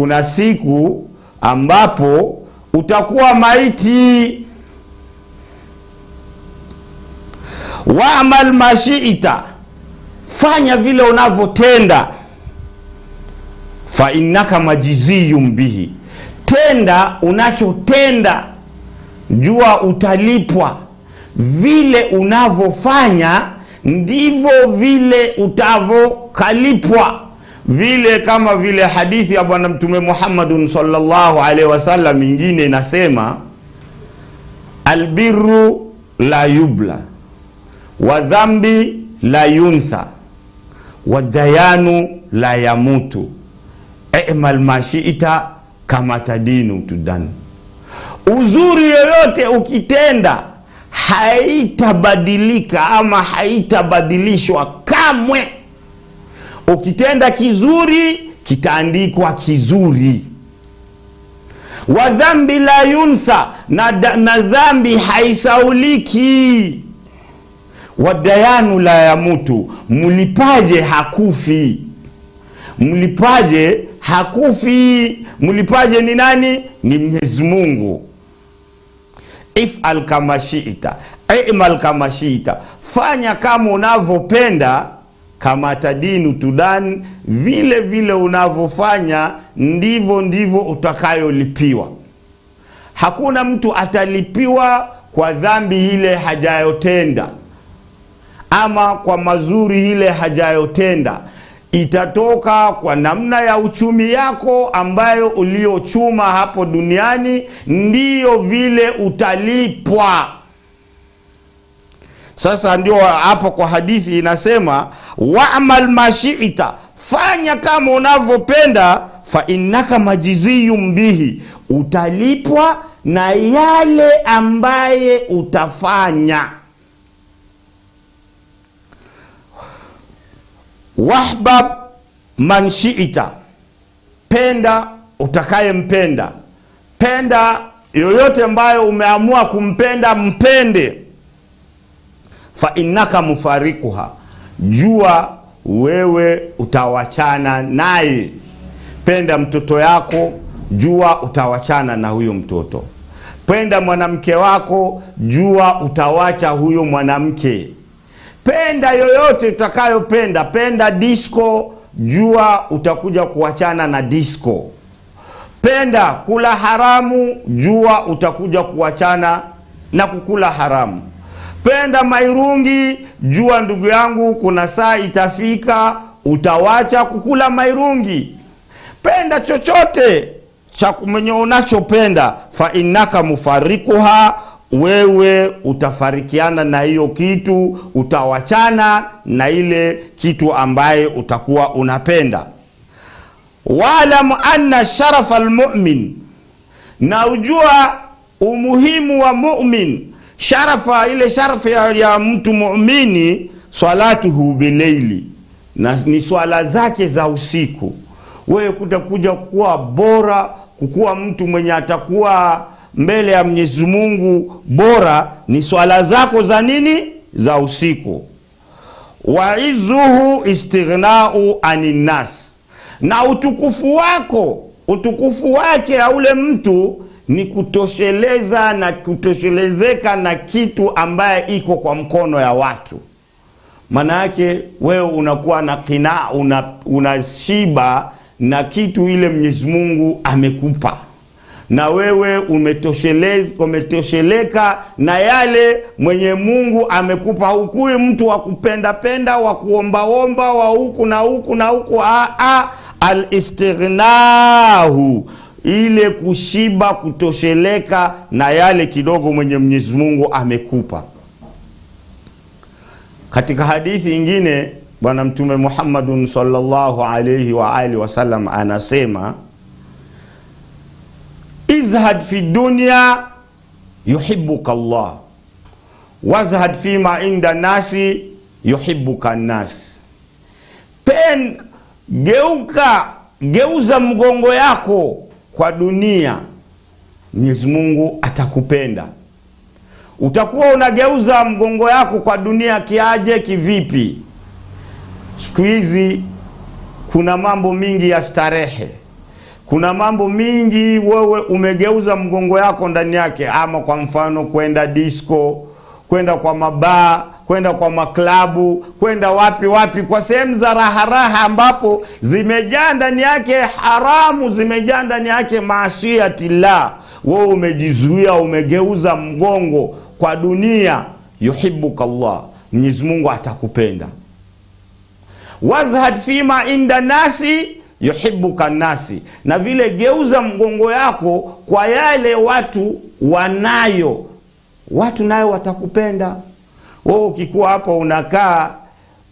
kuna siku ambapo utakuwa maiti. Waamal mashiita, fanya vile unavyotenda. Fa innaka majiziyun bihi, tenda unachotenda, jua utalipwa. Vile unavyofanya ndivyo vile utavyokalipwa vile kama vile hadithi ya Bwana Mtume Muhammadun sallallahu alaihi wasallam nyingine inasema, albiru la yubla wa dhambi la yuntha wa dayanu la yamutu emal mashita kama tadinu tudan. Uzuri yoyote ukitenda haitabadilika ama haitabadilishwa kamwe. Ukitenda kizuri kitaandikwa kizuri. Wa dhambi la yuntha, na, na dhambi haisauliki. Wadayanu la yamutu, mlipaje hakufi. Mlipaje hakufi. Mlipaje ni nani? Ni Mwenyezi Mungu. Ifal kama imal kama fanya kama unavyopenda kama tadinu tudan, vile vile unavyofanya ndivyo ndivyo utakayolipiwa. Hakuna mtu atalipiwa kwa dhambi ile hajayotenda ama kwa mazuri ile hajayotenda. Itatoka kwa namna ya uchumi yako ambayo uliochuma hapo duniani, ndiyo vile utalipwa. Sasa ndio hapo kwa hadithi inasema, wamal mashita, fanya kama unavyopenda, fa innaka majiziyun bihi, utalipwa na yale ambaye utafanya. Wahbab man shiita, penda utakayempenda. Penda yoyote ambayo umeamua kumpenda, mpende fa innaka mufarikuha, jua wewe utawachana naye. Penda mtoto yako, jua utawachana na huyo mtoto. Penda mwanamke wako, jua utawacha huyo mwanamke. Penda yoyote utakayopenda. Penda disco, jua utakuja kuachana na disco. Penda kula haramu, jua utakuja kuachana na kukula haramu. Penda mairungi, jua ndugu yangu, kuna saa itafika utawacha kukula mairungi. Penda chochote cha mwenye unachopenda, fa innaka mufarikuha, wewe utafarikiana na hiyo kitu, utawachana na ile kitu ambaye utakuwa unapenda. Waalamu anna sharafa almu'min, na ujua umuhimu wa mu'min sharafa ile sharafa ya, ya mtu muumini, swalatuhu bileili, na ni swala zake za usiku. Wewe kutakuja kuwa bora, kukuwa mtu mwenye atakuwa mbele ya Mwenyezi Mungu bora, ni swala zako za nini? Za usiku. Waizuhu istighnau aninnas, na utukufu wako, utukufu wake aule mtu ni kutosheleza na kutoshelezeka na kitu ambaye iko kwa mkono ya watu. Maana yake wewe unakuwa na kina una, unashiba na kitu ile Mwenyezi Mungu amekupa, na wewe umetosheleka na yale mwenye Mungu amekupa. Hukui mtu wa kupenda penda wa kuombaomba wa huku na huku na huku, al istighnahu ile kushiba kutosheleka na yale kidogo mwenye Mwenyezi Mungu amekupa. Katika hadithi ingine Bwana Mtume Muhammadun sallallahu alayhi wa alihi wasallam anasema, izhad fi dunya yuhibbuka Allah wazhad fi ma inda nasi yuhibbuka nas. Pen, geuka geuza mgongo yako kwa dunia, Mwenyezi Mungu atakupenda. Utakuwa unageuza mgongo yako kwa dunia kiaje? Kivipi? Siku hizi kuna mambo mingi ya starehe, kuna mambo mingi wewe umegeuza mgongo yako ndani yake, ama kwa mfano kwenda disco, kwenda kwa mabaa, kwenda kwa maklabu, kwenda wapi wapi, kwa sehemu za raharaha ambapo zimejaa ndani yake haramu, zimejaa ndani yake maasiatillah. Wewe umejizuia, umegeuza mgongo kwa dunia. Yuhibuka Allah, Mwenyezi Mungu atakupenda. Wazhad fima inda nasi yuhibuka nasi, na vile geuza mgongo yako kwa yale watu wanayo, watu nayo watakupenda wewe. Ukikuwa hapo unakaa,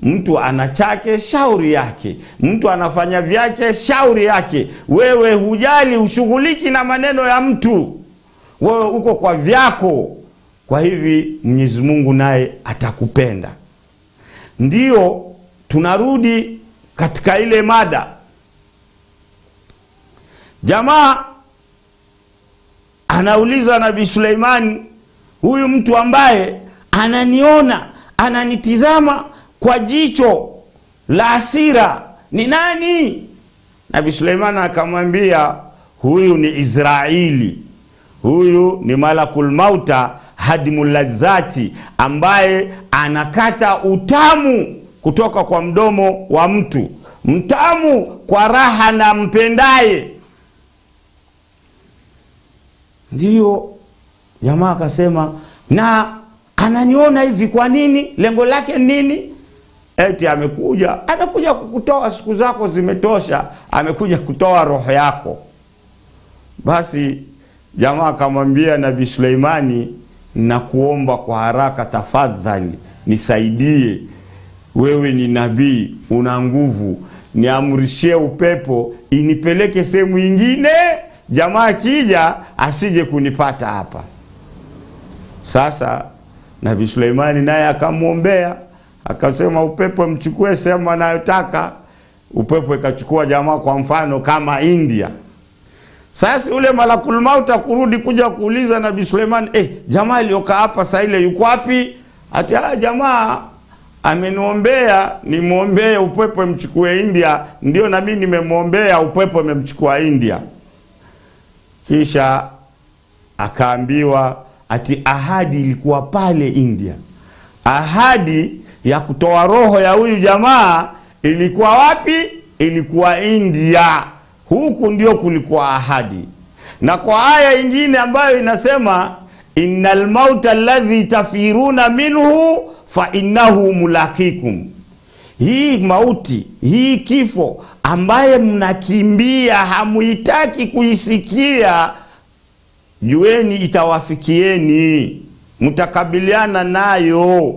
mtu ana chake shauri yake, mtu anafanya vyake shauri yake, wewe hujali, ushughuliki na maneno ya mtu, wewe uko kwa vyako. Kwa hivi Mwenyezi Mungu naye atakupenda. ndio tunarudi katika ile mada Jamaa anauliza Nabii Suleimani, huyu mtu ambaye ananiona ananitizama kwa jicho la asira ni nani? nabi suleiman akamwambia, huyu ni israili huyu ni malakul mauta hadimulazati, ambaye anakata utamu kutoka kwa mdomo wa mtu, mtamu kwa raha na mpendaye. Ndiyo jamaa akasema, na ananiona hivi kwa nini? Lengo lake nini? Eti amekuja amekuja kukutoa, siku zako zimetosha, amekuja kutoa roho yako. Basi jamaa akamwambia Nabii Suleimani, nakuomba kwa haraka, tafadhali nisaidie, wewe ni nabii, una nguvu, niamrishie upepo inipeleke sehemu ingine jamaa akija asije kunipata hapa. Sasa Nabii Suleimani naye akamwombea, akasema upepo mchukue sehemu anayotaka. Upepo ikachukua jamaa, kwa mfano kama India. Sasa ule malakul mauta kurudi kuja kuuliza nabi Suleimani, eh, jamaa iliyokaa hapa saa ile yuko wapi? Ati jamaa ameniombea nimwombee upepo mchukue India. Ndio na mimi nimemwombea upepo imemchukua India. Kisha akaambiwa ati ahadi ilikuwa pale India. Ahadi ya kutoa roho ya huyu jamaa ilikuwa wapi? Ilikuwa India. Huku ndio kulikuwa ahadi, na kwa aya ingine ambayo inasema innal mauta alladhi tafiruna minhu fa innahu mulakikum, hii mauti hii kifo ambaye mnakimbia hamuitaki kuisikia, jueni itawafikieni, mtakabiliana nayo.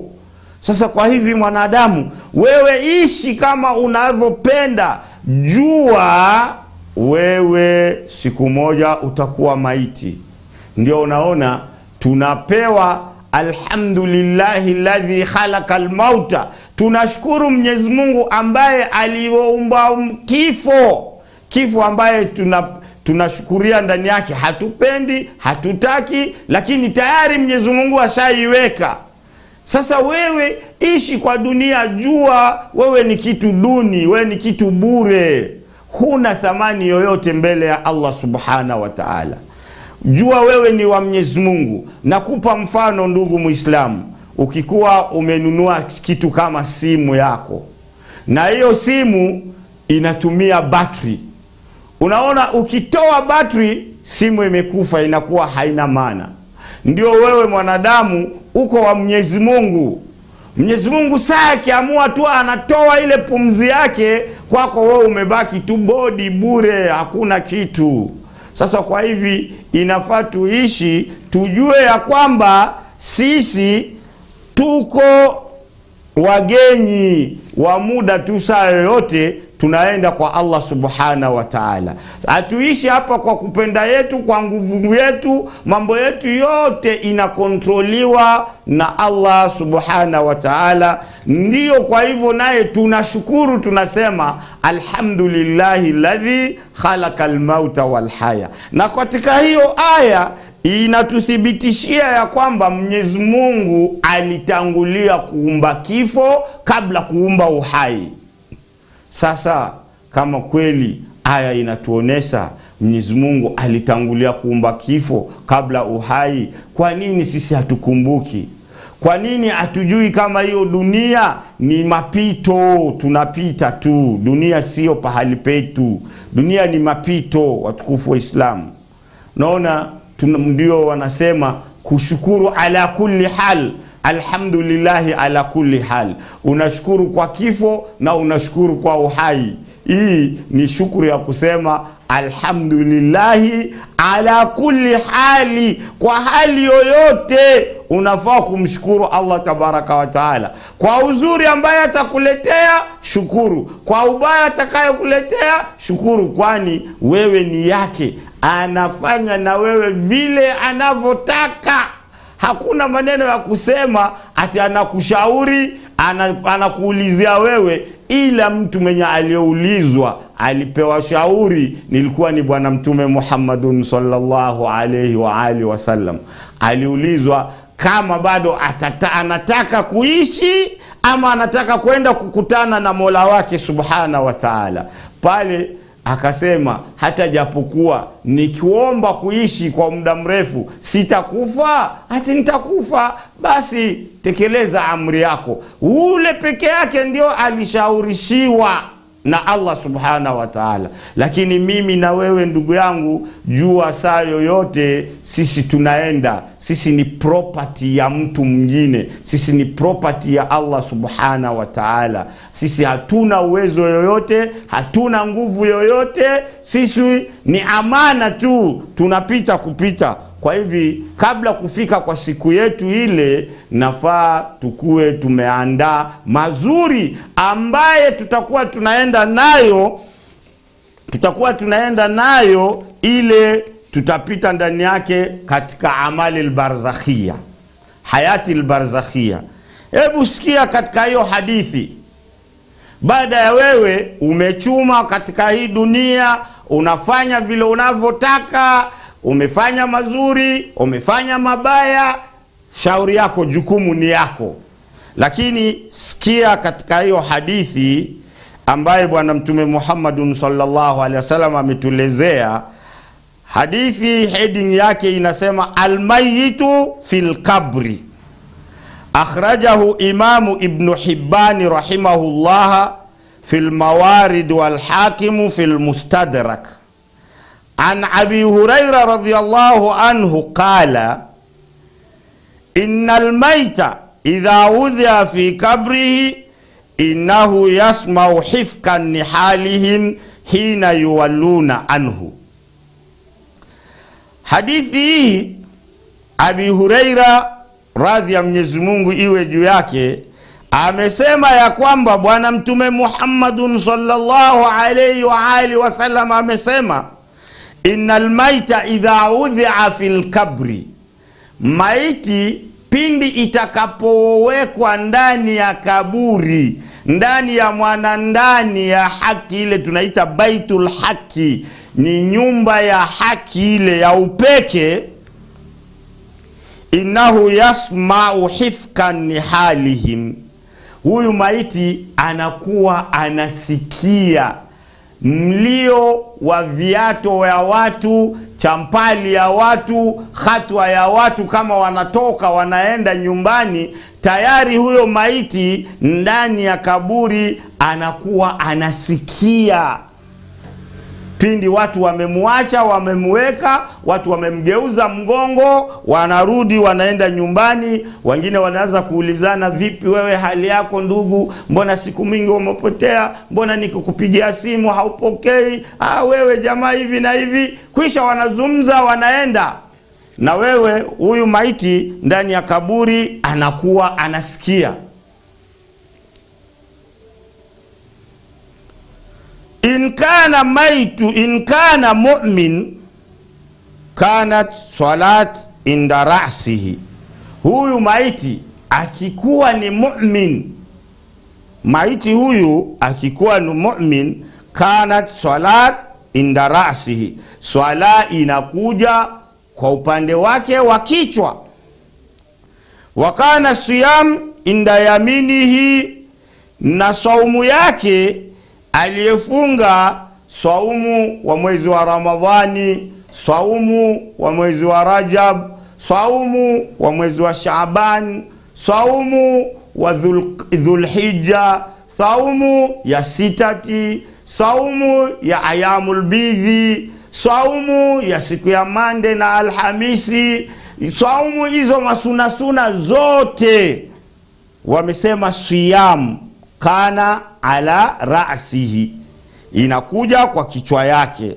Sasa kwa hivi, mwanadamu, wewe ishi kama unavyopenda, jua wewe siku moja utakuwa maiti. Ndio unaona tunapewa alhamdulillahi ladhi khalaqa almauta, tunashukuru Mwenyezi Mungu ambaye aliumba kifo, kifo ambaye tuna tunashukuria ndani yake, hatupendi hatutaki, lakini tayari Mwenyezi Mungu ashaiweka. Sasa wewe ishi kwa dunia, jua wewe ni kitu duni, wewe ni kitu bure, huna thamani yoyote mbele ya Allah subhanahu wa ta'ala. Jua wewe ni wa Mwenyezi Mungu. Nakupa mfano ndugu Muislamu, ukikuwa umenunua kitu kama simu yako, na hiyo simu inatumia batri, unaona, ukitoa batri simu imekufa, inakuwa haina maana. Ndio wewe mwanadamu uko wa Mwenyezi Mungu. Mwenyezi Mungu saa akiamua tu anatoa ile pumzi yake kwako, wewe umebaki tu bodi bure, hakuna kitu. Sasa kwa hivi inafaa tuishi tujue ya kwamba sisi tuko wagenyi wa muda tu, saa yoyote tunaenda kwa Allah subhana wa ta'ala. Hatuishi hapa kwa kupenda yetu, kwa nguvu yetu, mambo yetu yote inakontroliwa na Allah subhana wa ta'ala. Ndiyo, kwa hivyo naye tunashukuru, tunasema alhamdulillahi ladhi khalaqa almauta walhaya. Na katika hiyo aya inatuthibitishia ya kwamba Mwenyezi Mungu alitangulia kuumba kifo kabla kuumba uhai. Sasa kama kweli aya inatuonesha Mwenyezi Mungu alitangulia kuumba kifo kabla uhai. Kwa nini sisi hatukumbuki? Kwa nini hatujui kama hiyo dunia ni mapito, tunapita tu. Dunia sio pahali petu, dunia ni mapito. Watukufu wa Islamu, naona ndio wanasema kushukuru ala kulli hal alhamdulillahi ala kulli hal, unashukuru kwa kifo na unashukuru kwa uhai. Hii ni shukuru ya kusema alhamdulillahi ala kulli hali, kwa hali yoyote unafaa kumshukuru Allah tabaraka wa taala kwa uzuri ambaye atakuletea, shukuru. Kwa ubaya atakayokuletea, shukuru, kwani wewe ni yake, anafanya na wewe vile anavyotaka. Hakuna maneno ya kusema ati anakushauri anakuulizia wewe, ila mtu mwenye aliyeulizwa alipewa shauri nilikuwa ni Bwana Mtume Muhammadun sallallahu alaihi wa alihi wasallam. Aliulizwa kama bado atata, anataka kuishi ama anataka kwenda kukutana na Mola wake subhana wa taala pale akasema hata japokuwa nikiomba kuishi kwa muda mrefu sitakufa, hati nitakufa, basi tekeleza amri yako. Ule peke yake ndio alishaurishiwa na Allah subhanahu wa taala. Lakini mimi na wewe ndugu yangu, jua saa yoyote sisi tunaenda, sisi ni property ya mtu mwingine, sisi ni property ya Allah subhanahu wa taala. Sisi hatuna uwezo yoyote, hatuna nguvu yoyote, sisi ni amana tu, tunapita kupita kwa hivi kabla kufika kwa siku yetu ile, nafaa tukuwe tumeandaa mazuri ambaye tutakuwa tunaenda nayo, tutakuwa tunaenda nayo ile tutapita ndani yake katika amali lbarzakhia, hayati lbarzakhia. Hebu sikia katika hiyo hadithi, baada ya wewe umechuma katika hii dunia, unafanya vile unavyotaka umefanya mazuri, umefanya mabaya, shauri yako, jukumu ni yako. Lakini sikia katika hiyo hadithi ambayo Bwana Mtume Muhammadun sallallahu alaihi wasallam ametuelezea hadithi, heading yake inasema almayitu fil kabri, akhrajahu Imamu Ibnu Hibbani rahimahullah fil mawarid wal fi fil mustadrak an abi huraira radhiyallahu anhu qala inna almaita idha udhia fi kabrihi innahu yasmau hifka nihalihim hina yuwalluna anhu. Hadithi hii Abi Huraira radhi ya Mwenyezi Mungu iwe juu yake amesema ya kwamba Bwana Mtume Muhammadun sallallahu alaihi waalihi wasallam amesema Inna lmaita idha udhia fi lkabri, maiti pindi itakapowekwa ndani ya kaburi, ndani ya mwana, ndani ya haki ile tunaita baitul haki, ni nyumba ya haki ile ya upeke. Innahu yasmau hifkan nihalihim, huyu maiti anakuwa anasikia mlio wa viato ya watu, champali ya watu, hatua ya watu, kama wanatoka wanaenda nyumbani, tayari huyo maiti ndani ya kaburi anakuwa anasikia. Pindi watu wamemwacha, wamemweka, watu wamemgeuza mgongo, wanarudi wanaenda nyumbani. Wengine wanaanza kuulizana, vipi wewe, hali yako ndugu, mbona siku mingi umepotea, mbona nikikupigia simu haupokei? Ah, wewe jamaa hivi na hivi, kwisha wanazungumza, wanaenda na wewe. Huyu maiti ndani ya kaburi anakuwa anasikia in kana maitu in kana mu'min kanat salat inda rasihi, huyu maiti akikuwa ni mu'min, maiti huyu akikuwa ni mu'min, kanat salat inda rasihi, swala inakuja kwa upande wake wa kichwa. Wa kana siyam inda yaminihi, na saumu yake aliyefunga swaumu wa mwezi wa Ramadhani, swaumu wa mwezi wa Rajab, swaumu wa mwezi wa Shaaban, swaumu wa Dhulhija, saumu ya sitati, saumu ya ayamul bidhi, saumu ya siku ya mande na Alhamisi, saumu hizo masunasuna zote wamesema siyam kana ala rasihi, inakuja kwa kichwa yake.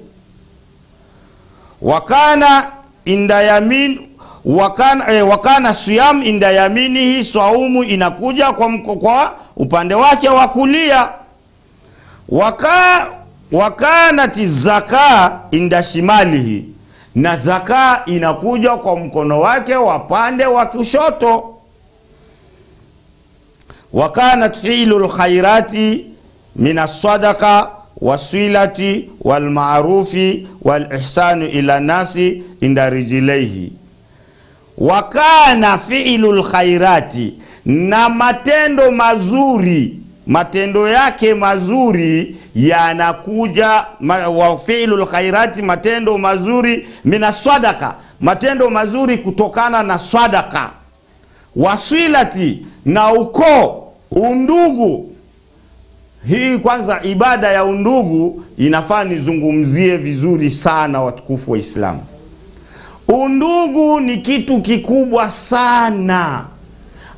Wakana inda yamin wakana, eh, wakana siyam inda yaminihi, swaumu inakuja kwa, kwa upande wake wa kulia. Waka, wakanati zaka inda shimalihi, na zaka inakuja kwa mkono wake wa pande wa kushoto wakanat filu lkhairati min alsadaka wasilati walmarufi walihsanu ila nasi inda rijilaihi wakana filu lkhairati na matendo mazuri matendo yake mazuri yanakuja ma, wa filu lkhairati matendo mazuri mina sadaka matendo mazuri kutokana na swadaka waswilati na ukoo undugu. Hii kwanza ibada ya undugu inafaa nizungumzie vizuri sana watukufu wa islamu undugu ni kitu kikubwa sana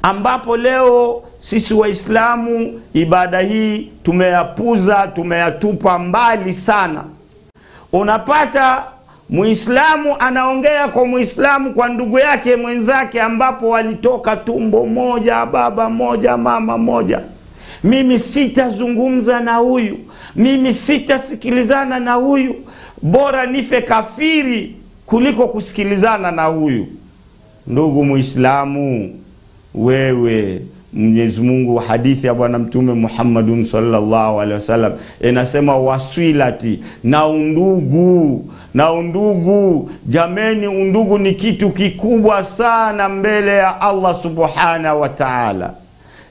ambapo leo sisi waislamu ibada hii tumeyapuza tumeyatupa mbali sana. Unapata muislamu anaongea kwa muislamu kwa ndugu yake mwenzake ambapo walitoka tumbo moja baba moja mama moja. Mimi sitazungumza na huyu. Mimi sitasikilizana na huyu. Bora nife kafiri kuliko kusikilizana na huyu. Ndugu muislamu wewe mwenyezi mungu hadithi ya bwana mtume muhammadun sallallahu alaihi wasallam inasema waswilati na undugu na undugu. Jameni undugu ni kitu kikubwa sana mbele ya allah subhanahu wa taala.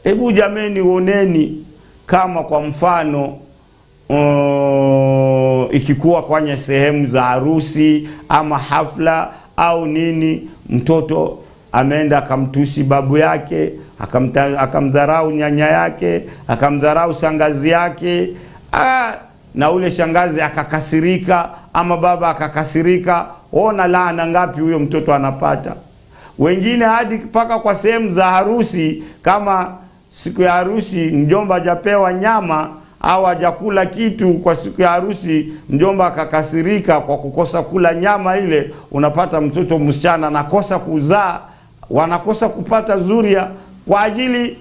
Hebu jameni uoneni kama kwa mfano o, ikikuwa kwenye sehemu za harusi ama hafla au nini mtoto ameenda akamtusi babu yake akamdharau nyanya yake akamdharau shangazi yake. Ah, na ule shangazi akakasirika ama baba akakasirika ona laana ngapi huyo mtoto anapata. Wengine hadi mpaka kwa sehemu za harusi kama siku ya harusi mjomba ajapewa nyama au ajakula kitu kwa siku ya harusi mjomba akakasirika kwa kukosa kula nyama ile unapata mtoto msichana anakosa kuzaa wanakosa kupata zuria kwa ajili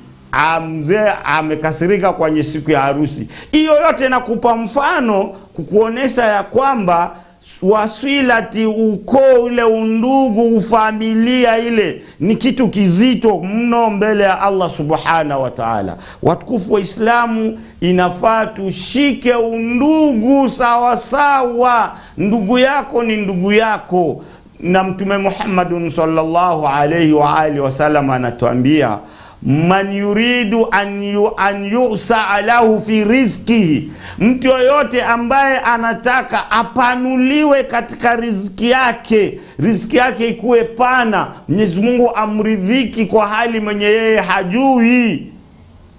mzee amekasirika kwenye siku ya harusi. Hiyo yote nakupa mfano kukuonesha ya kwamba waswilati ukoo ule undugu ufamilia ile ni kitu kizito mno mbele ya allah subhanahu wa taala. Watukufu wa islamu inafaa tushike undugu sawasawa. Ndugu yako ni ndugu yako na mtume muhammadun alayhi wa alihi wasallam anatuambia man yuridu an, yu, an yusaa lahu fi rizkihi, mtu yoyote ambaye anataka apanuliwe katika riziki yake, riziki yake ikuwe pana, Mwenyezi Mungu amridhiki kwa hali mwenye yeye hajui.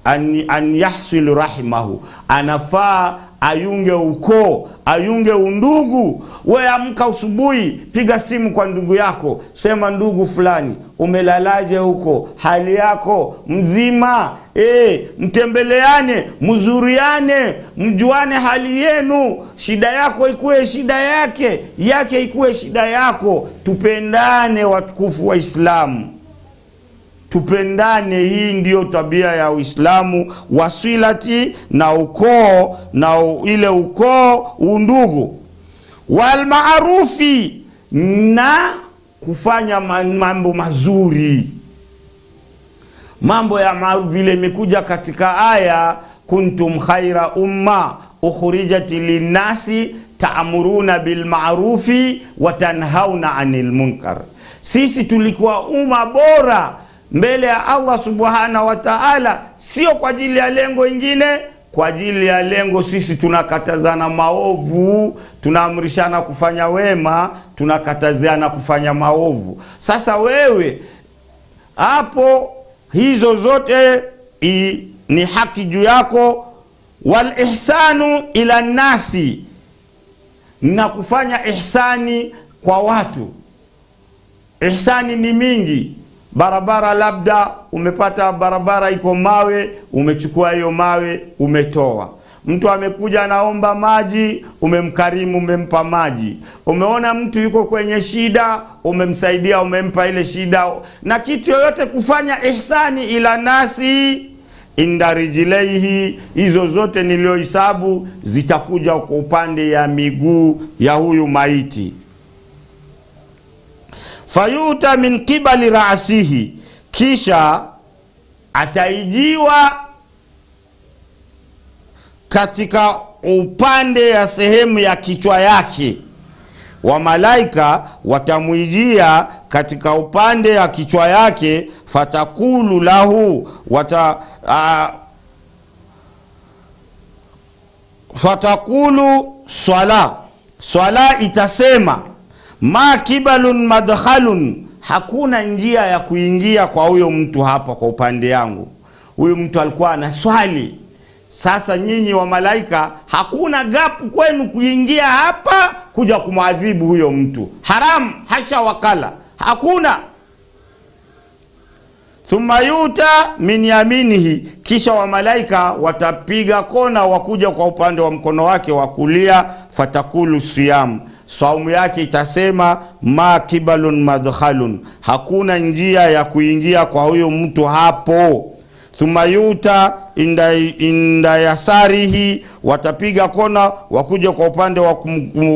An, an yahsil rahimahu, anafaa ayunge ukoo, ayunge undugu. We amka usubuhi, piga simu kwa ndugu yako, sema ndugu fulani, umelalaje huko, hali yako mzima? E, mtembeleane, mzuriane, mjuane hali yenu, shida yako ikuwe shida yake, yake ikuwe shida yako. Tupendane watukufu wa Islamu tupendane. Hii ndiyo tabia ya Uislamu, wasilati na ukoo na ile ukoo undugu, walmaarufi na kufanya mambo mazuri. Mambo ya maarufu vile imekuja katika aya kuntum khaira umma ukhrijat linnasi taamuruna bilmarufi watanhauna anil munkar. Sisi tulikuwa umma bora mbele ya allah subhanahu wa taala sio kwa ajili ya lengo ingine kwa ajili ya lengo sisi tunakatazana maovu tunaamrishana kufanya wema tunakataziana kufanya maovu. Sasa wewe hapo hizo zote i, ni haki juu yako. Wal ihsanu ila nasi, na kufanya ihsani kwa watu. Ihsani ni mingi barabara labda umepata barabara iko mawe umechukua hiyo mawe umetoa. Mtu amekuja anaomba maji umemkarimu umempa maji. Umeona mtu yuko kwenye shida umemsaidia umempa ile shida. Na kitu yoyote kufanya ihsani ila nasi. Inda rijilaihi hizo zote niliyohesabu zitakuja kwa upande ya miguu ya huyu maiti fayuta min qibali rasihi kisha ataijiwa katika upande ya sehemu ya kichwa yake. Wa malaika watamwijia katika upande ya kichwa yake fatakulu lahu wata, fatakulu swala. Swala itasema ma kibalun madkhalun. Hakuna njia ya kuingia kwa huyo mtu hapa kwa upande yangu. Huyu mtu alikuwa ana swali. Sasa nyinyi wa malaika hakuna gapu kwenu kuingia hapa kuja kumwadhibu huyo mtu. Haramu hasha wakala. Hakuna. Thumma yuta min yaminihi. Kisha wamalaika watapiga kona wakuja kwa upande wa mkono wake wa kulia fatakulu siyam saumu yake itasema ma kibalun madkhalun. Hakuna njia ya kuingia kwa huyo mtu hapo. Thumma yuta inda, inda yasarihi watapiga kona wakuja kwa upande wa,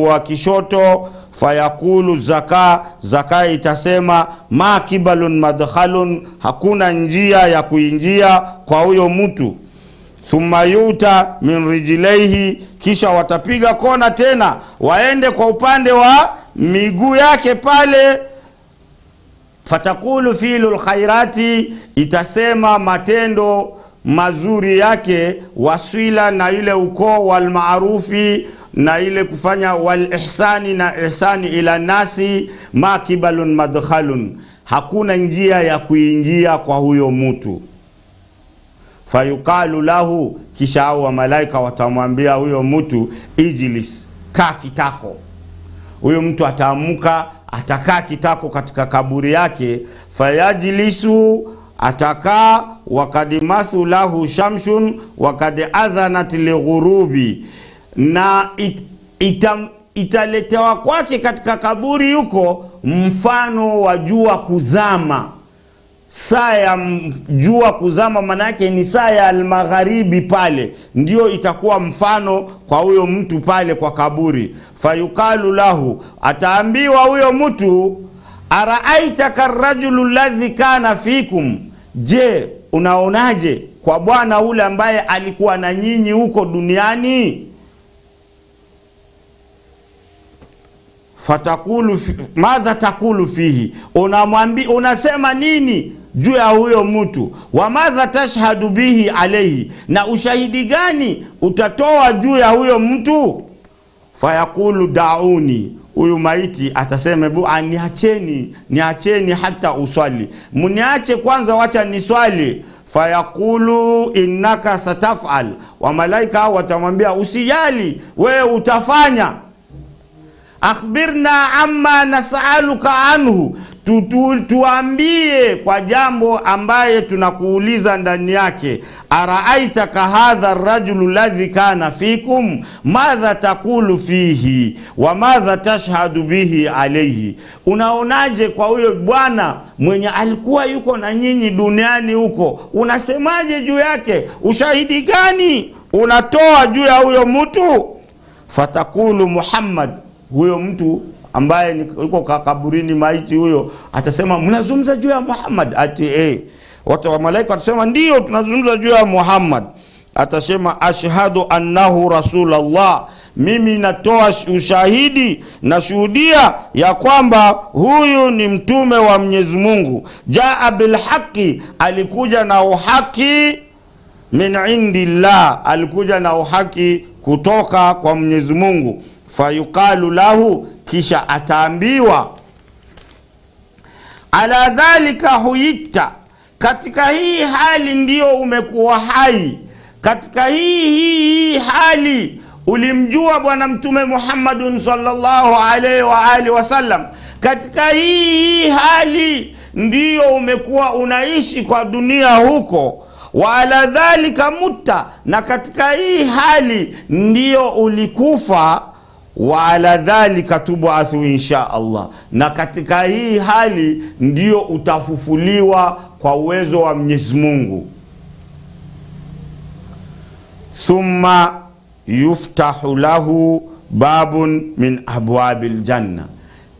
wa kishoto. Fayakulu zaka zaka itasema ma kibalun madkhalun. Hakuna njia ya kuingia kwa huyo mtu thumma yuta min rijlaihi, kisha watapiga kona tena waende kwa upande wa miguu yake pale. Fatakulu filu lkhairati itasema matendo mazuri yake waswila na ile ukoo walmaarufi na ile kufanya walihsani na ihsani ila nasi makibalun madkhalun. Hakuna njia ya kuingia kwa huyo mtu fayuqalu lahu kisha au wa malaika watamwambia huyo mtu ijlis kaa kitako. Huyo mtu ataamuka atakaa kitako katika kaburi yake. Fayajlisu atakaa. Wakad mathu lahu shamshun wakad adhanat lighurubi na it, itam, italetewa kwake katika kaburi yuko mfano wa jua kuzama saa ya jua kuzama manake ni saa ya almagharibi pale. Ndio itakuwa mfano kwa huyo mtu pale kwa kaburi. Fayukalu lahu ataambiwa huyo mtu araaitaka rajulu ladhi kana fikum je unaonaje kwa bwana ule ambaye alikuwa na nyinyi huko duniani fatakulu madha takulu fihi? Unamwambi unasema nini juu ya huyo mtu? Wa madha tashhadu bihi alaihi na ushahidi gani utatoa juu ya huyo mtu? Fayakulu dauni huyu maiti atasema bu niacheni niacheni hata uswali. Mniache kwanza wacha niswali. Fayakulu innaka satafal. Wa wamalaika watamwambia usijali wewe utafanya akhbirna amma nasaluka anhu. Tu, tu, tuambie kwa jambo ambaye tunakuuliza ndani yake. Araaitaka hadha rajulu ladhi kana fikum? Madha takulu fihi? Wa madha tashhadu bihi alaihi unaonaje kwa huyo bwana mwenye alikuwa yuko na nyinyi duniani huko? Unasemaje juu yake? Ushahidi gani unatoa juu ya huyo mtu? Fatakulu muhammad huyo mtu ambaye yuko kaburini maiti huyo atasema mnazungumza juu ya Muhammad? Ati eh. Watu wa malaika watasema ndio tunazungumza juu ya Muhammad. Atasema ashhadu annahu rasulullah mimi natoa ushahidi na nashuhudia ya kwamba huyu ni mtume wa Mwenyezi Mungu. Jaa bilhaqi alikuja na uhaki min indillah, alikuja na uhaki kutoka kwa Mwenyezi Mungu. Fayuqalu lahu, kisha ataambiwa ala dhalika huyitta, katika hii hali ndio umekuwa hai, katika hii hii, hali ulimjua Bwana Mtume Muhammadun sallallahu alaihi wa alihi wasallam, katika hii hii hali ndio umekuwa unaishi kwa dunia huko wa ala dhalika mutta, na katika hii hali ndio ulikufa. Wa ala dhalika tubathu insha Allah, na katika hii hali ndiyo utafufuliwa kwa uwezo wa Mwenyezi Mungu. Thumma yuftahu lahu babun min abwabi ljanna,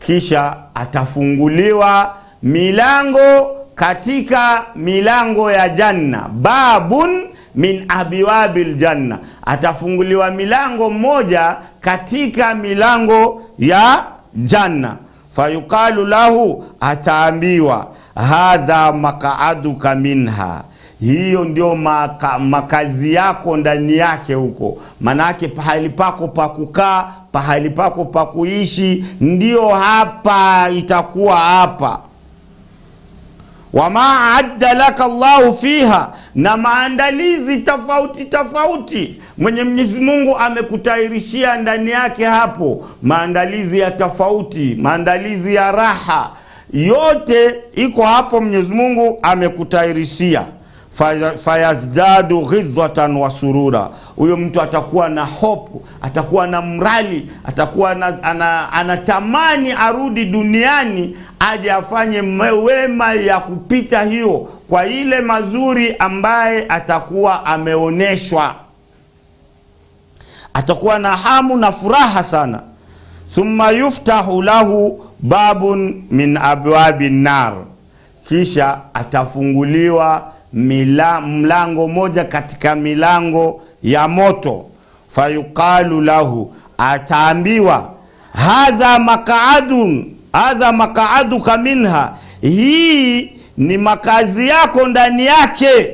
kisha atafunguliwa milango katika milango ya janna. Babun min abwabi ljanna, atafunguliwa milango mmoja katika milango ya janna. Fayuqalu lahu, ataambiwa hadha makaaduka minha hiyo ndio maka, makazi yako ndani yake huko, manake pahali pako pa kukaa, pahali pako pa kuishi, ndio hapa, itakuwa hapa. Wama adda laka Allahu fiha, na maandalizi tofauti tofauti. Mwenye Mwenyezi Mungu amekutayarishia ndani yake hapo, maandalizi ya tofauti, maandalizi ya raha, yote iko hapo, Mwenyezi Mungu amekutayarishia fayazdadu ghidhatan wa surura, huyo mtu atakuwa na hope, atakuwa na mrali, atakuwa na, ana, anatamani arudi duniani aje afanye wema ya kupita hiyo kwa ile mazuri ambaye atakuwa ameoneshwa, atakuwa na hamu na furaha sana. Thumma yuftahu lahu babun min abwabi nar, kisha atafunguliwa Mila, mlango moja katika milango ya moto. Fayuqalu lahu, ataambiwa hadha makaadun hadha makaaduka minha, hii ni makazi yako ndani yake.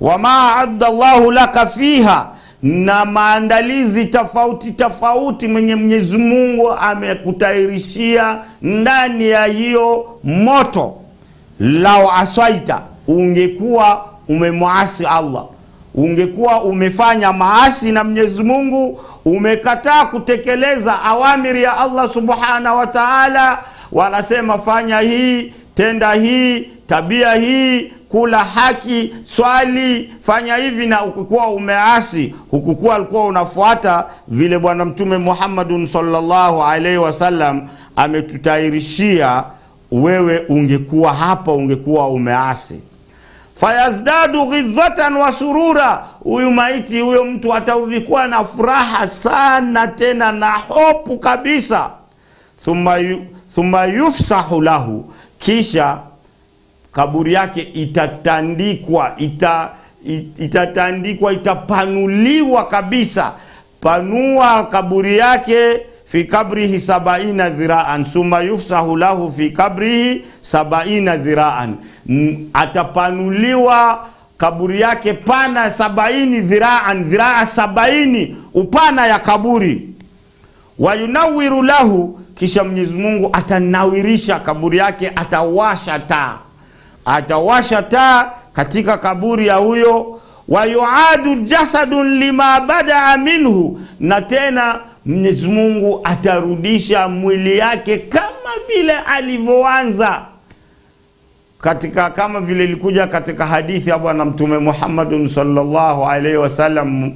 Wama adda llahu laka fiha, na maandalizi tofauti tofauti mwenye Mwenyezi Mungu ndani ya hiyo moto. Lau aswaita ungekuwa umemwasi Allah, ungekuwa umefanya maasi na Mwenyezi Mungu, umekataa kutekeleza awamiri ya Allah subhanahu wa ta'ala. Wanasema fanya hii, tenda hii, tabia hii, kula haki, swali, fanya hivi, na ukikuwa umeasi, hukukuwa alikuwa unafuata vile Bwana Mtume Muhammadun sallallahu alaihi wasallam ametutairishia, wewe ungekuwa hapa, ungekuwa umeasi fayazdadu ghidhatan wa surura, huyu maiti huyo mtu atarudi kuwa na furaha sana tena na hopu kabisa. Thumma, yu, thumma yufsahu lahu, kisha kaburi yake itatandikwa ita, it, itatandikwa itapanuliwa kabisa. Panua kaburi yake fi kabrihi sabaina dhiraan thumma yufsahu lahu fi kabrihi sabaina dhiraan atapanuliwa kaburi yake pana sabaini dhiraan, dhiraa sabaini upana ya kaburi. Wayunawiru lahu, kisha Mwenyezi Mungu atanawirisha kaburi yake, atawasha taa, atawasha taa katika kaburi ya huyo. Wayuadu jasadun lima badaa minhu, na tena Mwenyezi Mungu atarudisha mwili yake kama vile alivyoanza. Katika kama vile ilikuja katika hadithi ya Bwana Mtume Muhammadun sallallahu alaihi wasallam.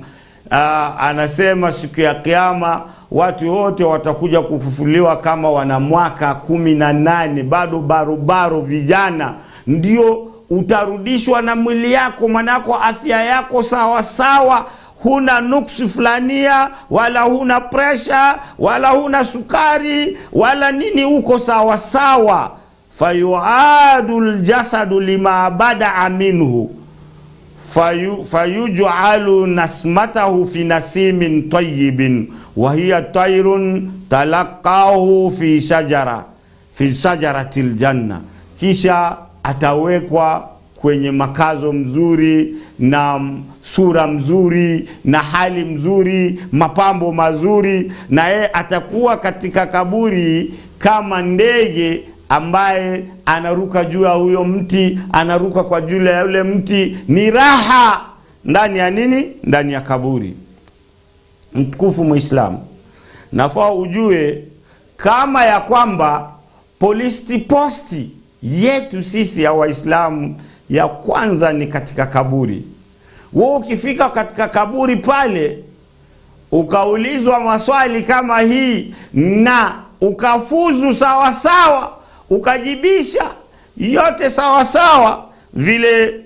Anasema siku ya Kiyama watu wote watakuja kufufuliwa kama wana mwaka kumi na nane. Bado barobaro vijana, ndio utarudishwa na mwili yako, manako afya yako sawasawa sawa, huna nuksi fulania wala huna presha wala huna sukari wala nini, uko sawasawa sawa. Fayuadu ljasadu lima badaa minhu. Fayu, fayujalu nasmatahu fi nasimin tayibin wa hiya tairun fi shajara fi shajarati ljanna, kisha atawekwa kwenye makazo mzuri na sura mzuri na hali mzuri mapambo mazuri na yeye atakuwa katika kaburi kama ndege ambaye anaruka juu ya huyo mti anaruka kwa juu ya yule mti. Ni raha ndani ya nini? Ndani ya kaburi. Mtukufu mwislamu nafaa ujue kama ya kwamba polisti posti yetu sisi ya waislamu ya kwanza ni katika kaburi. Wewe ukifika katika kaburi pale ukaulizwa maswali kama hii na ukafuzu sawasawa sawa, ukajibisha yote sawasawa sawa, vile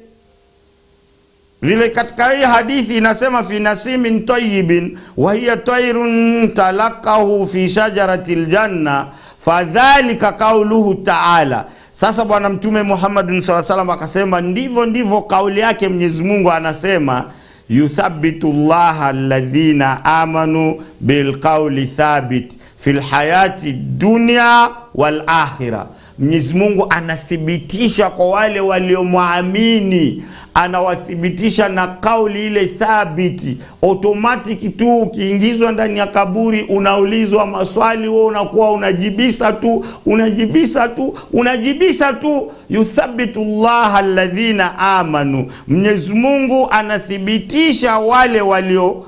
vile katika hii hadithi inasema fi nasimin tayibin wa hiya tairun talakahu fi shajarati ljanna fadhalika qauluhu taala. Sasa bwana mtume muhammadin saa salam akasema ndivyo ndivyo kauli yake mwenyezi mungu anasema yuthabitu llaha alladhina amanu bilqauli thabit fi lhayati dunya walakhira mwenyezi mungu anathibitisha kwa wale waliomwamini anawathibitisha na kauli ile thabiti. Automatic tu ukiingizwa ndani ya kaburi unaulizwa maswali wewe unakuwa unajibisa tu unajibisa tu unajibisa tu. Yuthabitu llaha alladhina amanu. Mwenyezi mungu anathibitisha wale walio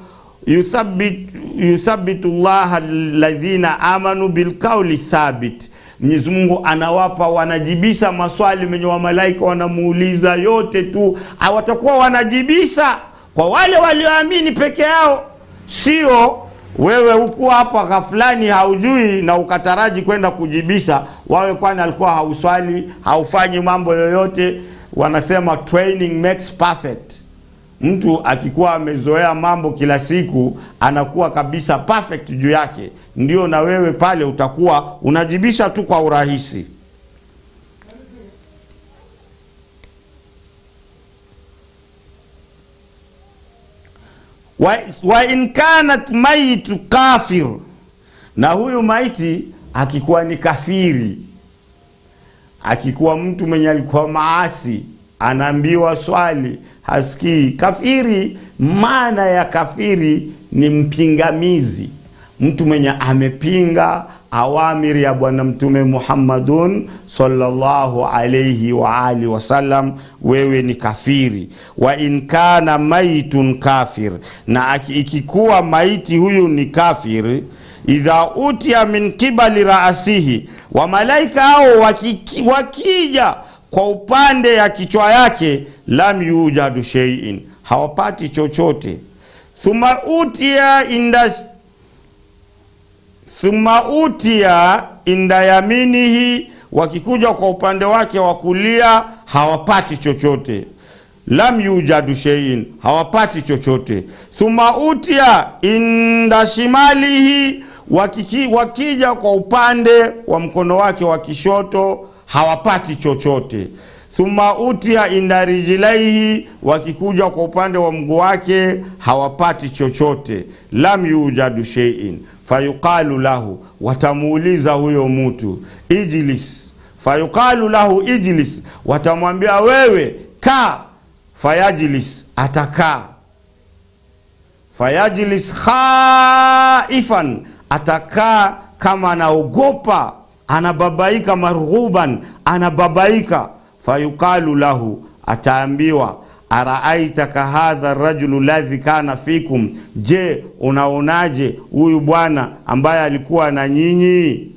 yuthabitu llaha alladhina amanu bilqauli thabit Mwenyezi Mungu anawapa wanajibisa maswali menye wa malaika wanamuuliza yote tu, watakuwa wanajibisa kwa wale walioamini peke yao, sio wewe huku hapa ghafulani haujui na ukataraji kwenda kujibisa wawe, kwani alikuwa hauswali haufanyi mambo yoyote. Wanasema training makes perfect. Mtu akikuwa amezoea mambo kila siku anakuwa kabisa perfect juu yake, ndio na wewe pale utakuwa unajibisha tu kwa urahisi. Wa, wa in kanat maitu kafir, na huyu maiti akikuwa ni kafiri, akikuwa mtu mwenye alikuwa maasi anaambiwa swali hasikii. Kafiri, maana ya kafiri ni mpingamizi, mtu mwenye amepinga awamiri ya Bwana Mtume Muhammadun sallallahu alayhi wa ali wasallam, wewe ni kafiri. Wa in kana maitun kafir, na ikikuwa maiti huyu ni kafiri idha utia min kibali raasihi, wa malaika hao wakija wakija kwa upande ya kichwa yake, lam yujadu shay'in, hawapati chochote. Thumma utia inda thumma utia inda yaminihi, wakikuja kwa upande wake wa kulia hawapati chochote. Lam yujadu shay'in, hawapati chochote. thuma utia inda shimalihi, wakiki, wakija kwa upande wa mkono wake wa kishoto hawapati chochote. Thumma utia inda rijilaihi, wakikuja kwa upande wa mguu wake hawapati chochote. Lam yujadu sheiin fayuqalu lahu, watamuuliza huyo mtu ijlis. Fayuqalu lahu ijlis, watamwambia wewe kaa. Fayajlis, atakaa. Fayajlis khaifan, atakaa kama anaogopa anababaika marghuban, anababaika. Fayuqalu lahu, ataambiwa araaitaka hadha rajulu ladhi kana fikum, je, unaonaje huyu bwana ambaye alikuwa na nyinyi?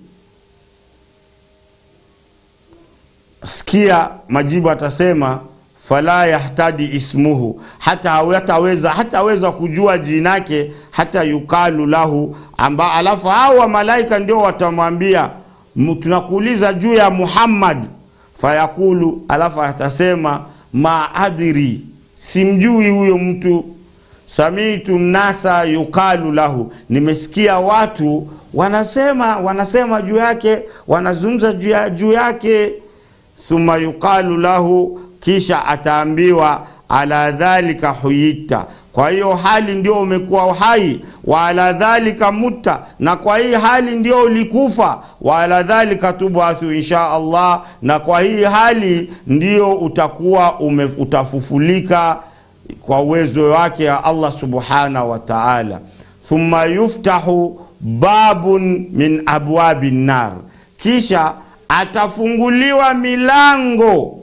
Sikia majibu, atasema fala yahtadi ismuhu, hata hataweza hataweza kujua jinake, hata yukalu lahu amba, alafu hawa malaika ndio watamwambia tunakuuliza juu ya Muhammad. Fayakulu, alafu atasema ma adri, simjui huyo mtu. Samitu nasa yukalu lahu, nimesikia watu wanasema wanasema juu yake, wanazungumza juu yake. Thumma yukalu lahu, kisha ataambiwa ala dhalika huyita kwa hiyo hali ndio umekuwa uhai, wa ala dhalika mutta, na kwa hii hali ndio ulikufa, wa ala dhalika tubathu insha Allah, na kwa hii hali ndio utakuwa ume, utafufulika kwa uwezo wake ya Allah subhanahu wa ta'ala. Thumma yuftahu babun min abwabi nar, kisha atafunguliwa milango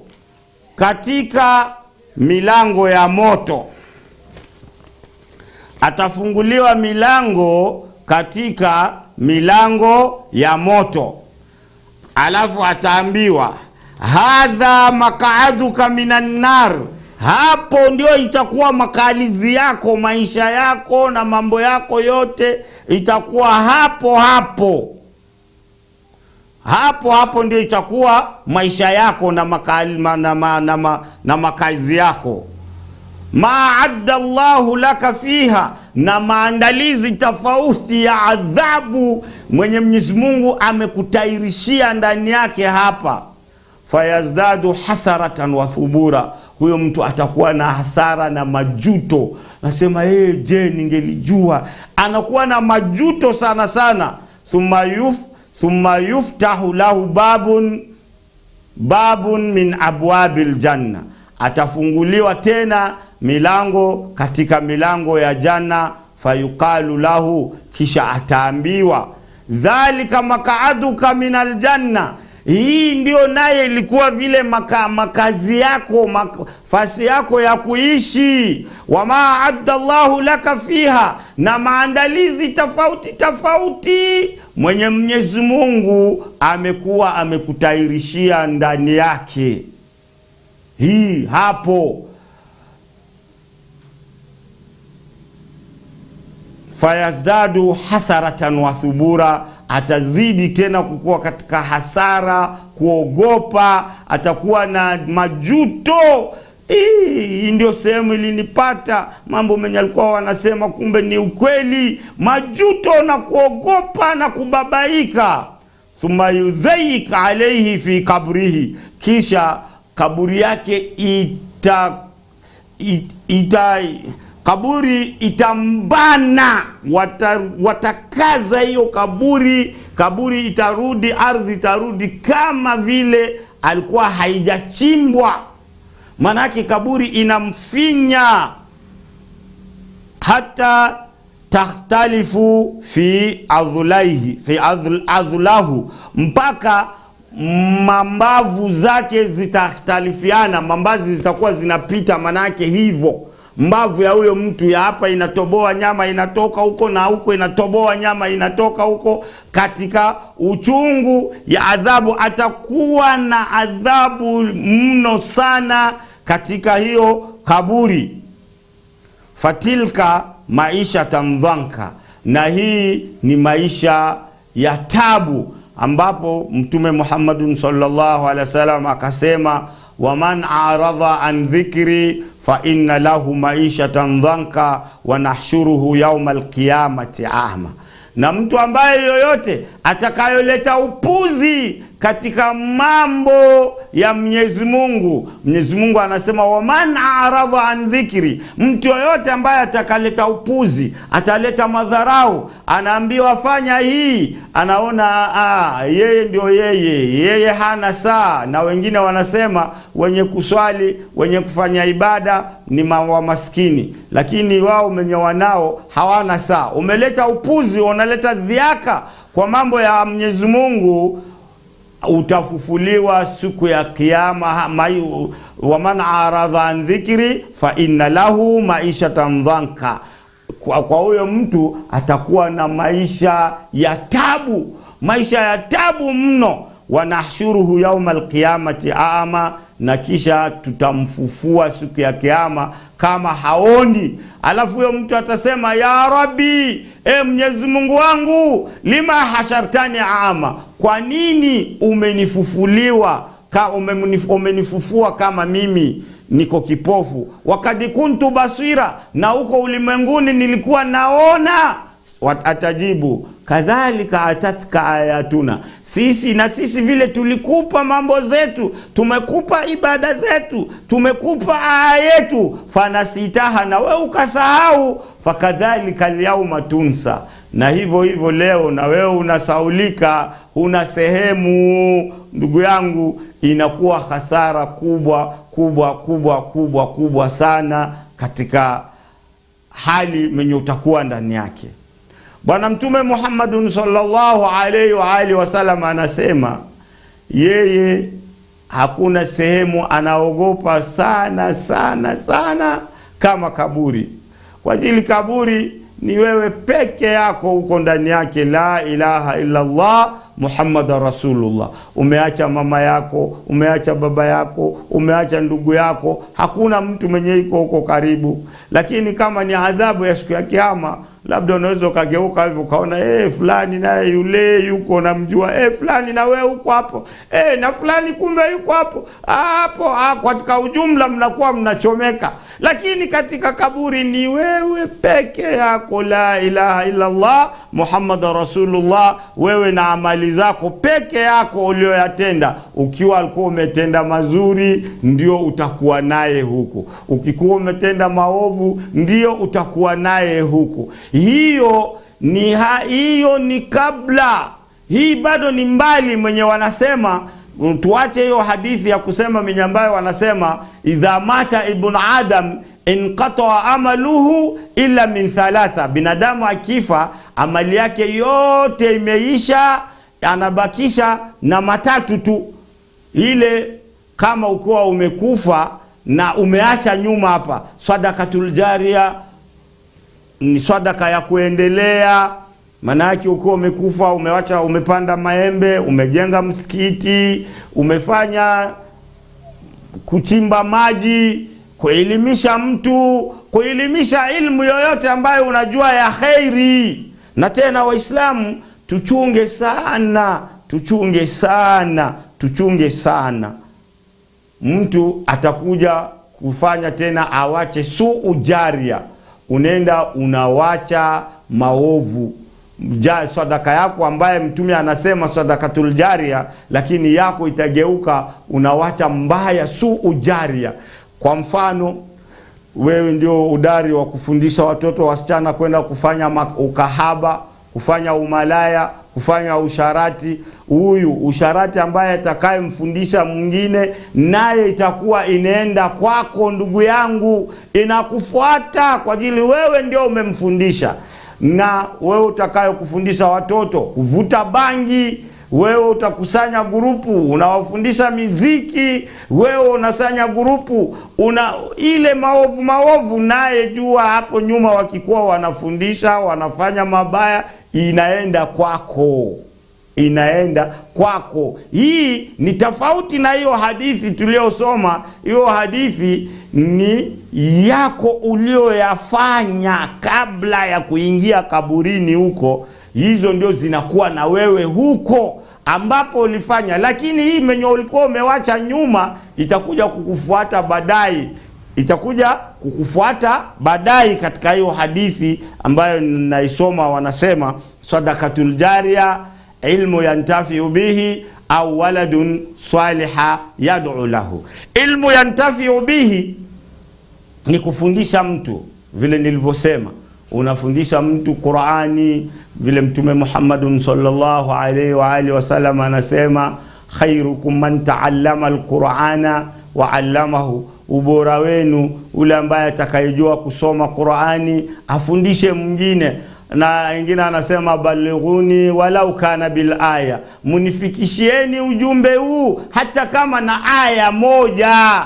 katika milango ya moto, atafunguliwa milango katika milango ya moto, alafu ataambiwa hadha makaaduka minan nar. Hapo ndio itakuwa makalizi yako, maisha yako na mambo yako yote. Itakuwa hapo hapo. Hapo hapo, ndio itakuwa maisha yako na, na, na, na, na makazi yako. Ma adda laka fiha, na maandalizi tofauti ya adhabu mwenye Mwenyezi Mungu amekutairishia ndani yake hapa. fayazdadu hasaratan wa thubura huyo mtu atakuwa na hasara na majuto, nasema yeye, je, ningelijua. Anakuwa na majuto sana sana. thumma yuf, thumma yuftahu lahu babun babun min abwabi ljanna, atafunguliwa tena milango katika milango ya janna. Fayuqalu lahu, kisha ataambiwa dhalika makaaduka min aljanna hii ndio naye ilikuwa vile maka, makazi yako mafasi yako ya kuishi. Wama adda llahu laka fiha, na maandalizi tofauti tofauti mwenye Mwenyezi Mungu amekuwa amekutairishia ndani yake. Hii hapo fayazdadu hasaratan wa thubura atazidi tena kukua katika hasara, kuogopa, atakuwa na majuto. Hii ndio sehemu ilinipata mambo menye alikuwa wanasema, kumbe ni ukweli. Majuto na kuogopa na kubabaika. thumma yudhaik alaihi fi kabrihi, kisha kaburi yake ita, ita, ita kaburi itambana, wata, watakaza hiyo kaburi. Kaburi itarudi, ardhi itarudi kama vile alikuwa haijachimbwa. Maanake kaburi inamfinya hata takhtalifu fi adhulaihi fi adhulahu, mpaka mambavu zake zitakhtalifiana, mambazi zitakuwa zinapita, manake hivyo mbavu ya huyo mtu ya hapa inatoboa nyama inatoka huko, na huko inatoboa nyama inatoka huko. Katika uchungu ya adhabu, atakuwa na adhabu mno sana katika hiyo kaburi. Fatilka maisha tamdhanka, na hii ni maisha ya tabu, ambapo Mtume Muhammadun sallallahu alaihi wasallam akasema, waman aradha an dhikri fa inna lahu maishatan dhanka wa nahshuruhu yauma alqiyamati ahma, na mtu ambaye yoyote atakayoleta upuzi katika mambo ya Mwenyezi Mungu, Mwenyezi Mungu anasema waman aradha an dhikri, mtu yoyote ambaye atakaleta upuzi, ataleta madharau, anaambiwa fanya hii, anaona aa, yeye ndio yeye, yeye hana saa. Na wengine wanasema wenye kuswali, wenye kufanya ibada ni wa maskini, lakini wao wenye wanao hawana saa. Umeleta upuzi, unaleta dhiaka kwa mambo ya Mwenyezi Mungu utafufuliwa siku ya Kiyama. waman aradha an dhikri fa inna lahu maishatan dhanka, kwa huyo mtu atakuwa na maisha ya tabu, maisha ya tabu mno. wanahshuruhu yauma alqiyamati ama, na kisha tutamfufua siku ya Kiyama kama haoni. Alafu huyo mtu atasema ya Rabbi, e Mwenyezi Mungu wangu, lima hashartani ama, kwa nini umenifufuliwa ka umenifufua kama mimi niko kipofu, wakadi kuntu basira, na huko ulimwenguni nilikuwa naona. Atajibu kadhalika atatka ayatuna, sisi na sisi vile tulikupa mambo zetu, tumekupa ibada zetu, tumekupa aya yetu, fanasitaha, na wewe ukasahau. Fakadhalika lyauma tunsa, na hivyo hivyo leo na wewe unasaulika, una sehemu. Ndugu yangu, inakuwa hasara kubwa kubwa kubwa kubwa kubwa sana katika hali menye utakuwa ndani yake bwana mtume muhammadun sallallahu alaihi wa alihi wasallam anasema yeye hakuna sehemu anaogopa sana sana sana kama kaburi. Kwa ajili kaburi ni wewe peke yako huko ndani yake. La ilaha illa Allah muhammada rasulullah. Umeacha mama yako umeacha baba yako umeacha ndugu yako. Hakuna mtu mwenye iko huko karibu. Lakini kama ni adhabu ya siku ya kiama labda unaweza ukageuka hivyo ukaona eh fulani naye yule yuko namjua. Eh fulani na wewe uko hapo. Eh na fulani kumbe yuko hapo. Hapo ah, katika ujumla mnakuwa mnachomeka. Lakini katika kaburi ni wewe peke yako la ilaha illa Allah muhammad rasulullah wewe na amali zako peke yako ulioyatenda ukiwa alikuwa umetenda mazuri ndio utakuwa naye huku. Ukikuwa umetenda maovu ndio utakuwa naye huku hiyo ni ha, hiyo ni kabla. Hii bado ni mbali mwenye wanasema tuache hiyo hadithi ya kusema mwenye ambayo wanasema idha mata ibn adam inqataa amaluhu illa min thalatha. Binadamu akifa amali yake yote imeisha anabakisha na matatu tu. Ile kama ukiwa umekufa na umeacha nyuma hapa sadakatul jaria ni sadaka ya kuendelea. Maanake ukiwa umekufa umewacha umepanda maembe umejenga msikiti umefanya kuchimba maji kuelimisha mtu kuelimisha ilmu yoyote ambayo unajua ya kheri na tena waislamu tuchunge sana tuchunge sana tuchunge sana. Mtu atakuja kufanya tena awache suu jaria unaenda unawacha maovu ja, sadaka yako ambaye mtume anasema sadakatul jaria lakini yako itageuka unawacha mbaya su ujaria. kwa mfano wewe ndio udari wa kufundisha watoto wasichana kwenda kufanya ukahaba kufanya umalaya kufanya usharati. Huyu usharati ambaye atakayemfundisha mwingine naye itakuwa inaenda kwako ndugu yangu. Inakufuata kwa ajili wewe ndio umemfundisha. Na wewe utakayokufundisha watoto kuvuta bangi. Wewe utakusanya gurupu, unawafundisha miziki. Wewe unasanya gurupu, una ile maovu maovu naye jua hapo nyuma wakikuwa wanafundisha wanafanya mabaya inaenda kwako. Inaenda kwako. Hii ni tofauti na hiyo hadithi tuliyosoma hiyo hadithi ni yako ulioyafanya kabla ya kuingia kaburini huko. Hizo ndio zinakuwa na wewe huko ambapo ulifanya. Lakini hii menye ulikuwa umewacha nyuma itakuja kukufuata baadaye itakuja kukufuata baadaye katika hiyo hadithi ambayo naisoma wanasema sadakatul jaria ilmu yantafiu bihi au waladun saliha yad'u lahu. Ilmu yantafiu bihi ni kufundisha mtu vile nilivyosema. Unafundisha mtu qurani vile mtume muhammadun salllahu alaihi waalihi wasallam anasema khairukum man taallama alqurana waallamahu ubora wenu ule ambaye atakayejua kusoma qurani afundishe mwingine. Na wengine anasema balighuni walau kana bil aya. Munifikishieni ujumbe huu hata kama na aya moja.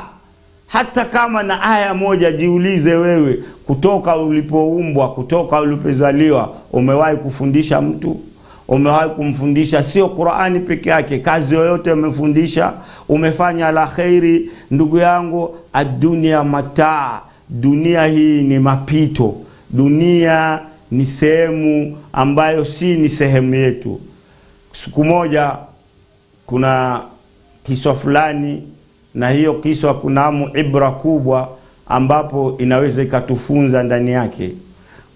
Hata kama na aya moja jiulize wewe kutoka ulipoumbwa kutoka ulipozaliwa umewahi kufundisha mtu umewahi kumfundisha? Sio qurani peke yake kazi yoyote umefundisha umefanya la kheri ndugu yangu adunia mataa. Dunia hii ni mapito. Dunia ni sehemu ambayo si ni sehemu yetu. Siku moja kuna kiswa fulani na hiyo kiswa kunamo ibra kubwa ambapo inaweza ikatufunza ndani yake.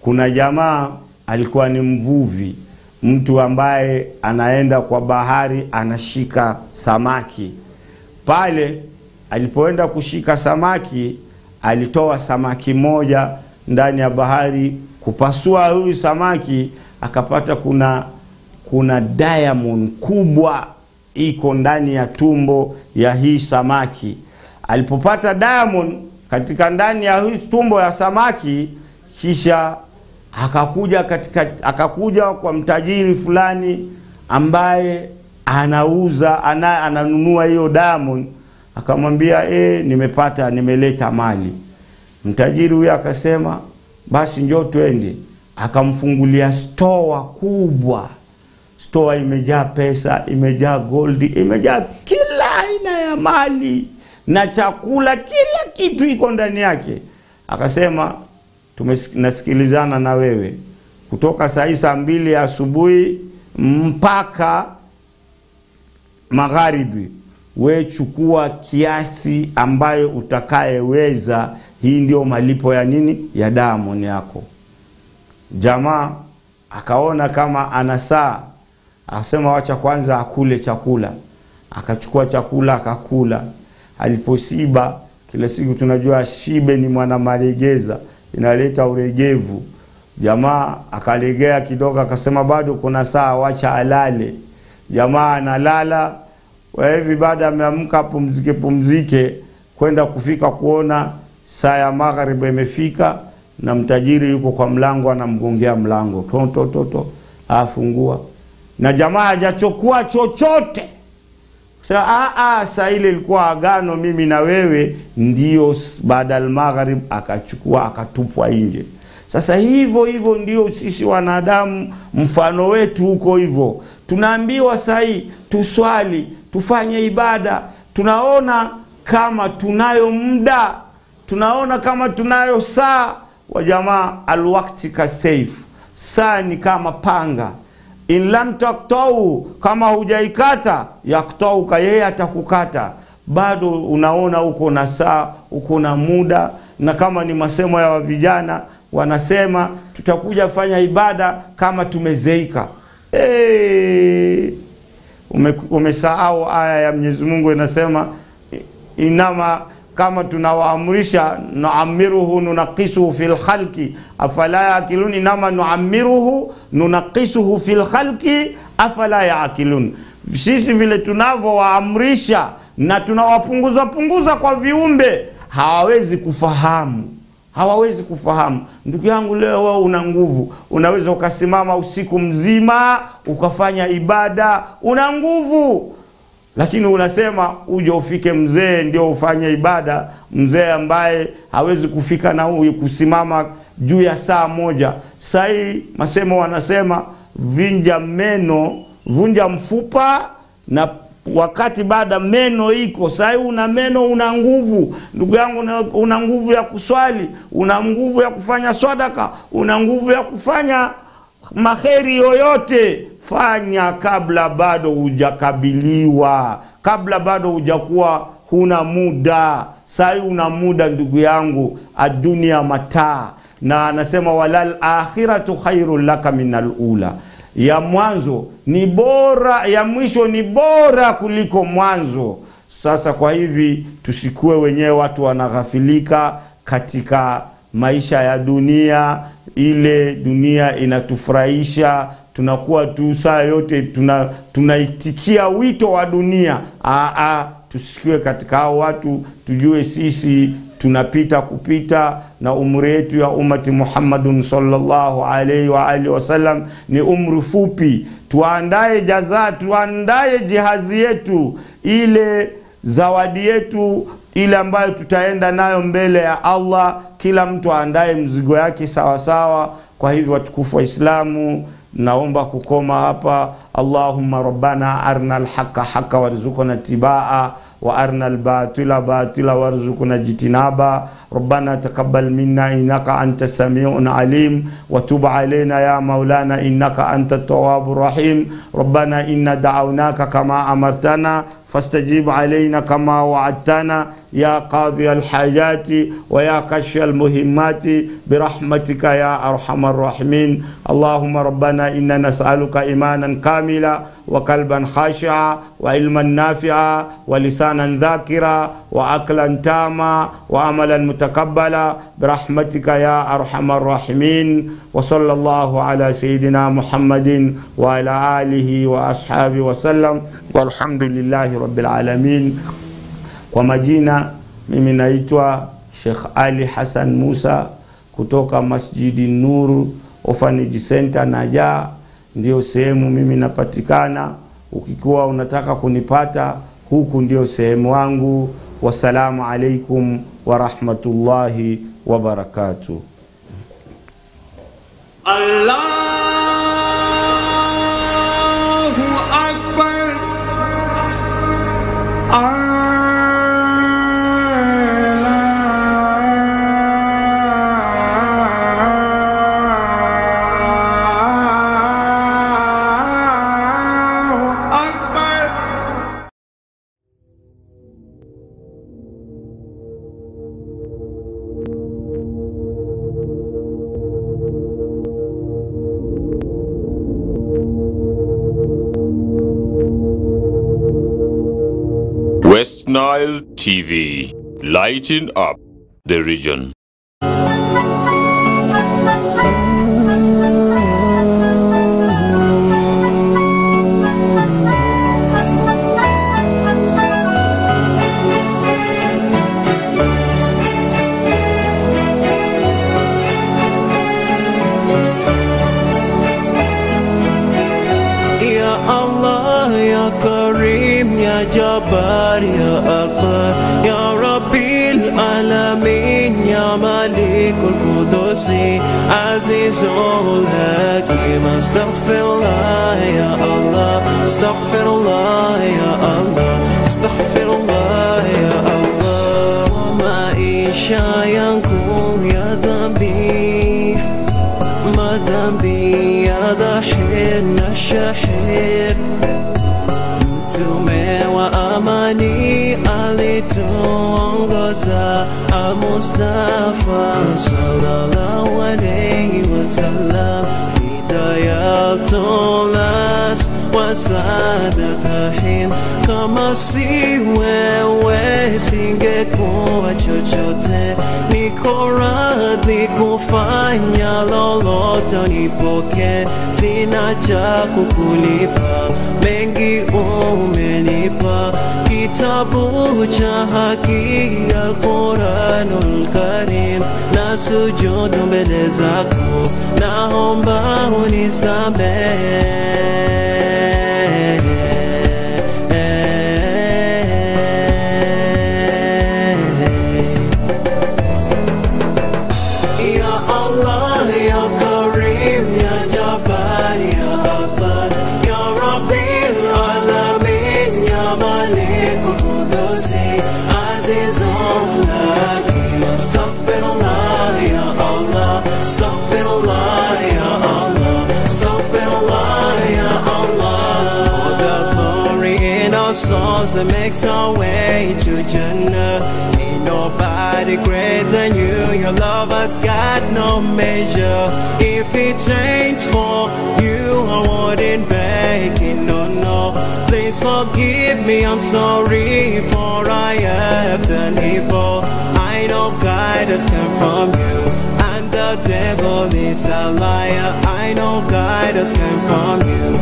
Kuna jamaa alikuwa ni mvuvi mtu ambaye anaenda kwa bahari anashika samaki. Pale alipoenda kushika samaki alitoa samaki moja ndani ya bahari kupasua huyu samaki akapata kuna kuna diamond kubwa iko ndani ya tumbo ya hii samaki. Alipopata diamond katika ndani ya hii tumbo ya samaki, kisha akakuja katika akakuja kwa mtajiri fulani ambaye anauza ana, ananunua hiyo damu, akamwambia e, nimepata nimeleta mali. Mtajiri huyo akasema basi njoo twende, akamfungulia stoa kubwa. Stoa imejaa pesa, imejaa goldi, imejaa kila aina ya mali na chakula, kila kitu iko ndani yake. Akasema tumenasikilizana na wewe kutoka saa hii saa mbili asubuhi mpaka magharibi, we chukua kiasi ambayo utakayeweza. Hii ndio malipo ya nini? Ya damu yako. Jamaa akaona kama ana saa, akasema wacha kwanza akule chakula. Akachukua chakula akakula. Aliposiba, kila siku tunajua shibe ni mwana malegeza, inaleta urejevu. Jamaa akalegea kidogo, akasema bado kuna saa, wacha alale. Jamaa analala hivi, baada ameamka pumzike pumzike, kwenda kufika kuona saa ya magharibi imefika, na mtajiri yuko kwa mlango, anamgongea mlango totototo, afungua na jamaa hajachukua chochote. Sasa saa ile ilikuwa agano mimi na wewe, ndio baada ya magharib akachukua akatupwa nje. Sasa hivyo hivyo ndio sisi wanadamu, mfano wetu huko hivyo. Tunaambiwa sahi tuswali, tufanye ibada, tunaona kama tunayo muda, tunaona kama tunayo saa. Wa jamaa, alwakti kasaif, saa ni kama panga in lam taktau, kama hujaikata yaktauka, yeye atakukata. Bado unaona uko na saa, uko na muda. Na kama ni masemo ya vijana wanasema tutakuja fanya ibada kama tumezeika. Hey, ume, umesahau aya ya Mwenyezi Mungu inasema inama kama tunawaamrisha nuamiruhu nunakisuhu fi lkhalqi afala yaakilun, inama nuamiruhu nunakisuhu fi lkhalqi afala yaakilun. Sisi vile tunavyowaamrisha na tunawapunguza punguza kwa viumbe, hawawezi kufahamu, hawawezi kufahamu. Ndugu yangu, leo wewe una nguvu, unaweza ukasimama usiku mzima ukafanya ibada, una nguvu lakini unasema uje ufike mzee ndio ufanye ibada. Mzee ambaye hawezi kufika na huyu kusimama juu ya saa moja. Saa hii masemo wanasema vinja meno, vunja mfupa, na wakati baada meno iko saa hii, una meno, una nguvu ndugu yangu, una nguvu ya kuswali, una nguvu ya kufanya swadaka, una nguvu ya kufanya maheri yoyote fanya kabla bado hujakabiliwa, kabla bado hujakuwa huna muda. Sai una muda ndugu yangu, adunia mataa, na anasema walal akhiratu khairun laka min alula, ya mwanzo ni bora, ya mwisho ni bora kuliko mwanzo. Sasa kwa hivi tusikuwe wenyewe watu wanaghafilika katika maisha ya dunia. Ile dunia inatufurahisha tunakuwa tu saa yote tuna tunaitikia wito wa dunia. Aa, tusikiwe katika hao watu, tujue sisi tunapita kupita, na umri yetu ya umati Muhammadun sallallahu alaihi wa alihi wasallam ni umri fupi. Tuandae jaza, tuandae jihazi yetu, ile zawadi yetu ile ambayo tutaenda nayo mbele ya Allah. Kila mtu aandae mzigo yake sawasawa. Kwa hivyo watukufu wa Islamu, naomba kukoma hapa. Allahumma rabbana arna alhaqa haqa warzuqna tibaa wa arna albatila batila warzuqna jitinaba rabbana taqabbal minna innaka anta samiun alim wa tub alayna ya maulana innaka anta tawwabur rahim rabbana inna da'awnaka kama amartana fastajib alayna kama wa'adtana ya qadhi alhajati wa ya kashfi almuhimmati birahmatika ya arhamar rahimin allahumma rabbana inna nas'aluka imanan kamila wa qalban khashi'a wa ilman nafi'a wa lisanan dhakira wa aklan tama wa amalan mutakabbala birahmatika ya arhamar rahimin wa sallallahu ala sayidina muhammadin wa ala alihi wa ashabihi wa sallam walhamdulillahi rabbil alamin. Kwa majina mimi naitwa Sheikh Ali Hassan Musa kutoka Masjidi Nur Orphanage Center Najaa, ndio sehemu mimi napatikana. Ukikuwa unataka kunipata huku, ndio sehemu wangu. Wassalamu alaikum warahmatullahi wabarakatuh. Allahu TV, lighting up the region. Azizul Hakim, Astaghfirullah, Ya Allah, Astaghfirullah, Ya Allah, Astaghfirullah, Ya Allah, maisha yangu ya dhambi madhambi ya dhahir na shahir mtume wa amani alituongoza almustafa sallallahu alayhi wasallam hidayatulas wasadatahim kama si wewe singekuwa chochote. Niko radhi kufanya lolote nipoke sina cha kukulipa mengi umenipa. Kitabu cha haki ya karim. Na sujudu mbele zako naomba unisamehe yeah. Souls that makes our way to Jannah. Ain't nobody greater than you. Your love has got no measure. If it ain't for you, I wouldn't beg it. No, no. Please forgive me. I'm sorry for I have done evil. I know guidance come from you. And the devil is a liar. I know guidance come from you.